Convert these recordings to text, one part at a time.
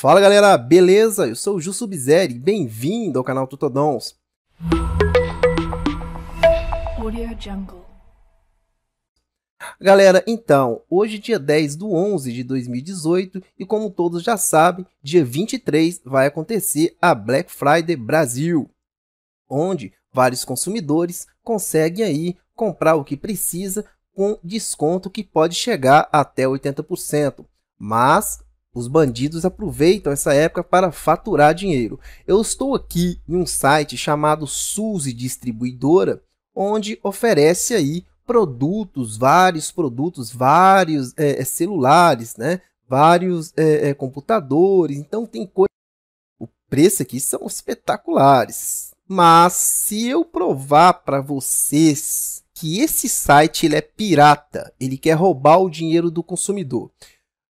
Fala galera, beleza? Eu sou o Ju Subzeri, bem-vindo ao canal Tutodons. Galera, então, hoje dia 10 do 11 de 2018 e como todos já sabem, dia 23 vai acontecer a Black Friday Brasil, onde vários consumidores conseguem aí comprar o que precisa com desconto que pode chegar até 80%. Mas os bandidos aproveitam essa época para faturar dinheiro. Eu estou aqui em um site chamado Suzy Distribuidora, onde oferece aí produtos, vários produtos, vários é, celulares, né? vários é, é, computadores. Então tem coisas. O preço aqui são espetaculares. Mas se eu provar para vocês que esse site ele é pirata, ele quer roubar o dinheiro do consumidor.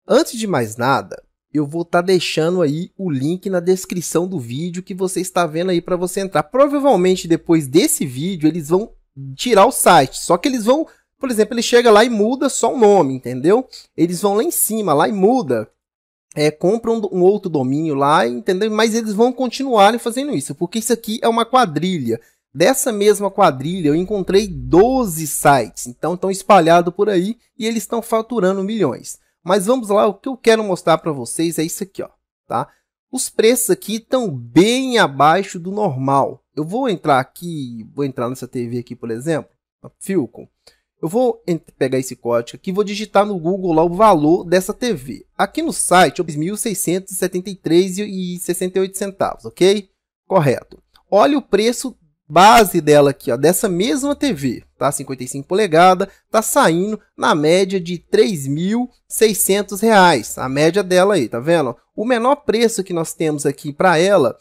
Antes de mais nada, eu vou estar tá deixando aí o link na descrição do vídeo que você está vendo aí para você entrar. Provavelmente depois desse vídeo eles vão tirar o site, só que eles vão, por exemplo, ele chega lá e muda só o nome, entendeu? Eles vão lá em cima, lá e muda é, compram um outro domínio lá, entendeu? Mas eles vão continuarem fazendo isso, porque isso aqui é uma quadrilha. Dessa mesma quadrilha, eu encontrei 12 sites, então estão espalhados por aí e eles estão faturando milhões. Mas vamos lá, o que eu quero mostrar para vocês é isso aqui, ó, tá? Os preços aqui estão bem abaixo do normal. Eu vou entrar aqui, vou entrar nessa TV aqui, por exemplo, a Philcom. Eu vou pegar esse código aqui vou digitar no Google lá o valor dessa TV. Aqui no site, R$ 1.673,68, ok? Correto. Olha o preço base dela aqui, ó, dessa mesma TV, tá? 55 polegadas, tá saindo na média de R$ 3.600, a média dela aí, tá vendo? O menor preço que nós temos aqui para ela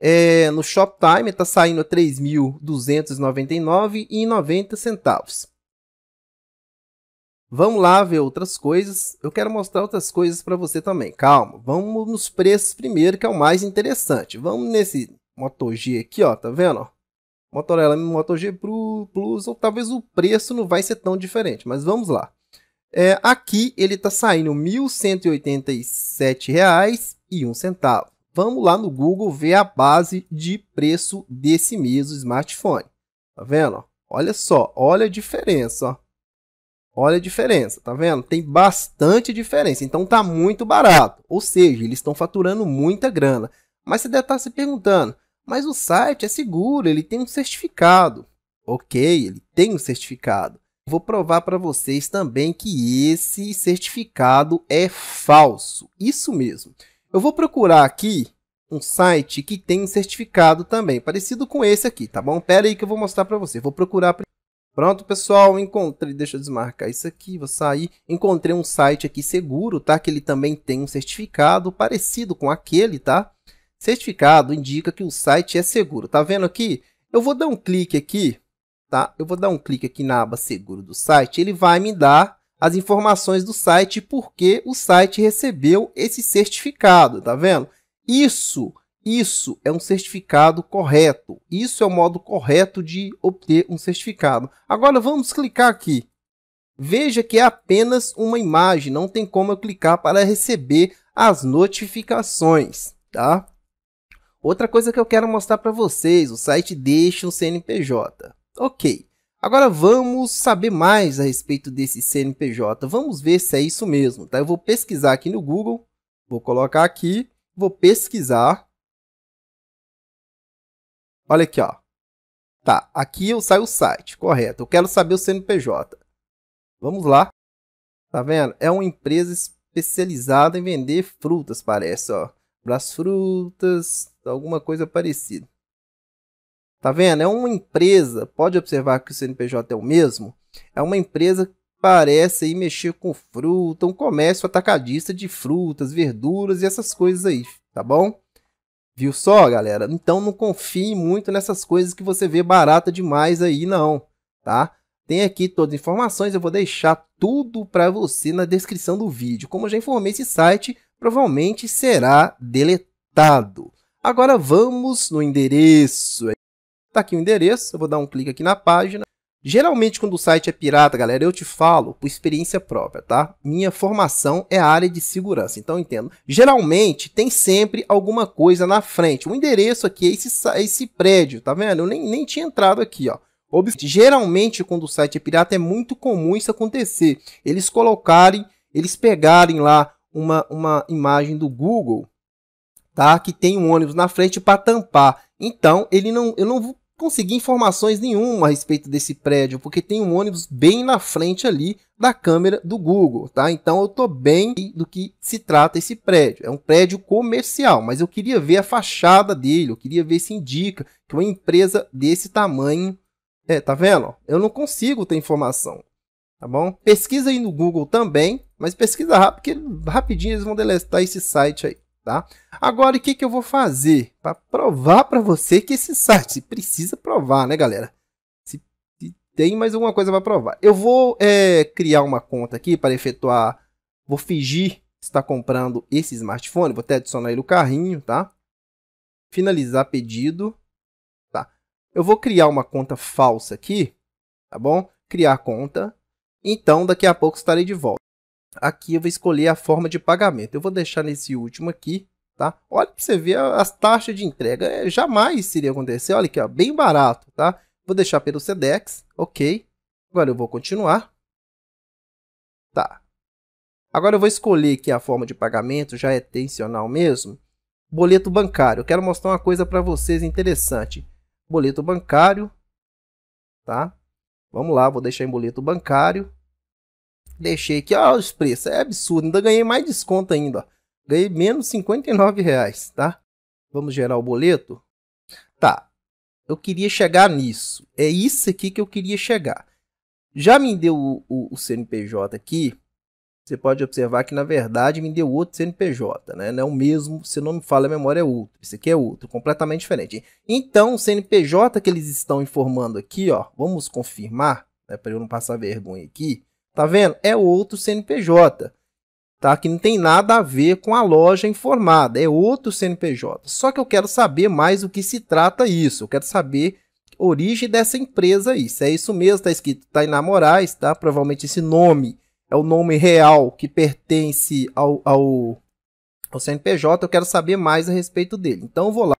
é, no Shoptime está saindo R$ 3.299,90. Vamos lá ver outras coisas. Eu quero mostrar outras coisas para você também. Calma, vamos nos preços primeiro, que é o mais interessante. Vamos nesse Moto G aqui, ó, tá vendo? Motorola Moto G Plus, ou talvez o preço não vai ser tão diferente, mas vamos lá. É, aqui ele está saindo R$ 1.187,01. Vamos lá no Google ver a base de preço desse mesmo smartphone. Tá vendo? Olha só, olha a diferença. Olha a diferença, tá vendo? Tem bastante diferença, então tá muito barato. Ou seja, eles estão faturando muita grana. Mas você deve estar se perguntando, mas o site é seguro, ele tem um certificado. Ok, ele tem um certificado. Vou provar para vocês também que esse certificado é falso. Isso mesmo. Eu vou procurar aqui um site que tem um certificado também, parecido com esse aqui, tá bom? Pera aí que eu vou mostrar para você. Vou procurar Pronto, pessoal, encontrei, deixa eu desmarcar isso aqui, vou sair. Encontrei um site aqui seguro, tá? Que ele também tem um certificado parecido com aquele, tá? Certificado indica que o site é seguro. Tá vendo aqui? Eu vou dar um clique aqui, tá? Eu vou dar um clique aqui na aba seguro do site, ele vai me dar as informações do site porque o site recebeu esse certificado, tá vendo? Isso isso é um certificado correto. Isso é o modo correto de obter um certificado. Agora vamos clicar aqui. Veja que é apenas uma imagem, não tem como eu clicar para receber as notificações, tá? Outra coisa que eu quero mostrar para vocês, o site deixa um CNPJ. Ok, agora vamos saber mais a respeito desse CNPJ. Vamos ver se é isso mesmo, tá? Eu vou pesquisar aqui no Google, vou colocar aqui, vou pesquisar Olha aqui, ó. Tá, aqui eu saio o site, correto. Eu quero saber o CNPJ. Vamos lá. Tá vendo? É uma empresa especializada em vender frutas, parece, ó. Brás frutas, alguma coisa parecida. Tá vendo? É uma empresa, pode observar que o CNPJ é o mesmo. É uma empresa que parece aí mexer com fruta, um comércio atacadista de frutas, verduras e essas coisas aí, tá bom? Viu só, galera? Então não confie muito nessas coisas que você vê barata demais aí, não, tá? Tem aqui todas as informações, eu vou deixar tudo para você na descrição do vídeo. Como eu já informei, esse site provavelmente será deletado. Agora vamos no endereço. Tá aqui o endereço, eu vou dar um clique aqui na página. Geralmente, quando o site é pirata, galera, eu te falo por experiência própria, tá? Minha formação é área de segurança, então entendo. Geralmente, tem sempre alguma coisa na frente. O endereço aqui é esse, esse prédio, tá vendo? Eu nem, nem tinha entrado aqui, ó. Geralmente, quando o site é pirata, é muito comum isso acontecer. Eles colocarem, eles pegarem lá uma, uma imagem do Google, tá? Que tem um ônibus na frente para tampar. Então, ele não, eu não consegui informações nenhuma a respeito desse prédio, porque tem um ônibus bem na frente ali da câmera do Google, tá? Então eu tô bem do que se trata esse prédio. É um prédio comercial, mas eu queria ver a fachada dele, eu queria ver se indica que uma empresa desse tamanho, é, tá vendo? Eu não consigo ter informação, tá bom? Pesquisa aí no Google também, mas pesquisa rápido, porque rapidinho eles vão deletar esse site aí tá? Agora, o que, que eu vou fazer para provar para você que esse site precisa provar, né, galera? Se, tem mais alguma coisa para provar. Eu vou é, criar uma conta aqui para efetuar, vou fingir estar comprando esse smartphone, vou até adicionar ele no carrinho, tá? Finalizar pedido, tá? Eu vou criar uma conta falsa aqui, tá bom? Criar conta. Então, daqui a pouco estarei de volta. Aqui eu vou escolher a forma de pagamento. Eu vou deixar nesse último aqui, tá? Olha para você ver as taxas de entrega. É, jamais iria acontecer. Olha aqui, ó, bem barato, tá? Vou deixar pelo Sedex, ok. Agora eu vou continuar. Tá. Agora eu vou escolher aqui a forma de pagamento, já é tensional mesmo. Boleto bancário. Eu quero mostrar uma coisa para vocês interessante. Boleto bancário, tá? Vamos lá, vou deixar em boleto bancário. Deixei aqui, ó, os preços. É absurdo. Ainda ganhei mais desconto ainda. Ó. Ganhei menos 59 reais, tá? Vamos gerar o boleto? Tá. Eu queria chegar nisso. É isso aqui que eu queria chegar. Já me deu o, o, o CNPJ aqui. Você pode observar que, na verdade, me deu outro CNPJ, né? Não é o mesmo, se não me fala a memória, é outro. Esse aqui é outro, completamente diferente. Então, o CNPJ que eles estão informando aqui, ó, vamos confirmar, né, para eu não passar vergonha aqui. Tá vendo? É outro CNPJ. Tá? Que não tem nada a ver com a loja informada. É outro CNPJ. Só que eu quero saber mais o que se trata isso. Eu quero saber origem dessa empresa aí. Se é isso mesmo, está escrito Tainá Moraes, tá? Provavelmente esse nome é o nome real que pertence ao, ao, ao CNPJ. Eu quero saber mais a respeito dele. Então eu vou lá.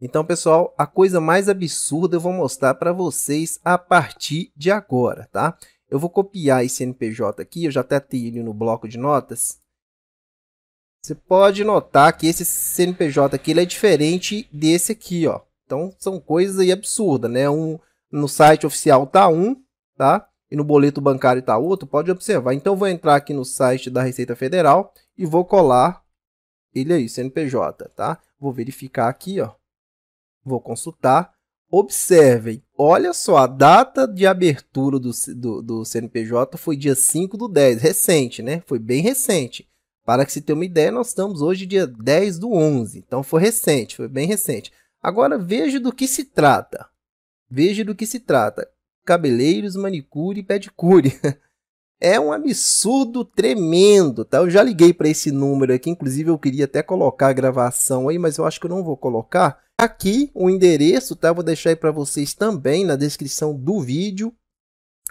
Então, pessoal, a coisa mais absurda eu vou mostrar para vocês a partir de agora, tá? Eu vou copiar esse NPJ aqui, eu já tenho ele no bloco de notas. Você pode notar que esse CNPJ aqui é diferente desse aqui, ó. Então são coisas aí absurdas, né? Um, no site oficial tá um, tá? E no boleto bancário tá outro, pode observar. Então vou entrar aqui no site da Receita Federal e vou colar ele aí, CNPJ, tá? Vou verificar aqui, ó. Vou consultar. Observem, olha só, a data de abertura do, do, do, CNPJ foi dia 5 do 10, recente, né? Foi bem recente. Para que se tenha uma ideia, nós estamos hoje dia 10 do 11, então foi recente, foi bem recente. Agora veja do que se trata. Veja do que se trata. Cabeleiros, manicure e pedicure. É um absurdo tremendo, tá? Eu já liguei para esse número aqui, inclusive eu queria até colocar a gravação aí, mas eu acho que eu não vou colocar Aqui o endereço, tá? Vou deixar aí para vocês também na descrição do vídeo.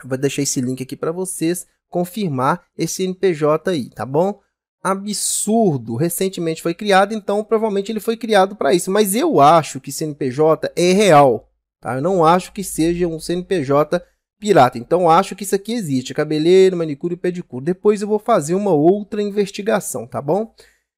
Vou deixar esse link aqui para vocês confirmar esse NPJ aí, tá bom? Absurdo, recentemente foi criado, então provavelmente ele foi criado para isso. Mas eu acho que CNPJ é real, tá? Eu não acho que seja um CNPJ pirata. Então acho que isso aqui existe, cabeleireiro, manicure e pedicure. Depois eu vou fazer uma outra investigação, tá bom?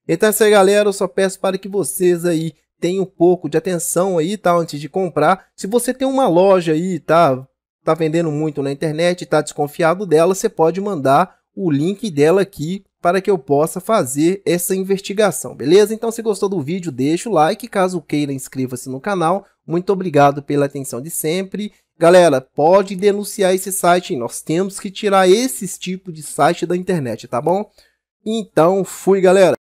Então é isso aí, galera. Eu só peço para que vocês aí tem um pouco de atenção aí, tá? Antes de comprar. Se você tem uma loja aí, tá? Tá vendendo muito na internet, tá desconfiado dela, você pode mandar o link dela aqui para que eu possa fazer essa investigação, beleza? Então, se gostou do vídeo, deixa o like. Caso queira, inscreva-se no canal. Muito obrigado pela atenção de sempre. Galera, pode denunciar esse site. Nós temos que tirar esses tipos de site da internet, tá bom? Então, fui, galera.